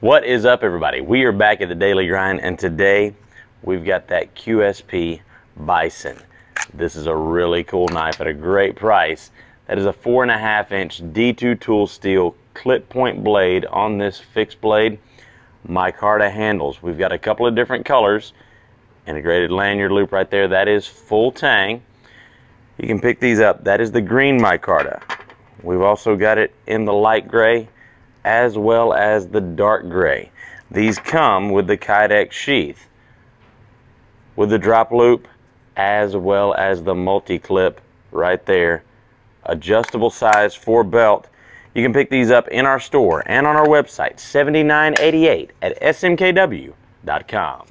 What is up, everybody? We are back at the Daily Grind, and today we've got that QSP Bison. This is a really cool knife at a great price. That is a four and a half inch D2 tool steel clip point blade on this fixed blade. Micarta handles. We've got a couple of different colors. Integrated lanyard loop right there. That is full tang. You can pick these up. That is the green micarta. We've also got it in the light gray as well as the dark gray. These come with the Kydex sheath, with the drop loop, as well as the multi-clip right there. Adjustable size for belt. You can pick these up in our store and on our website, 7988 at smkw.com.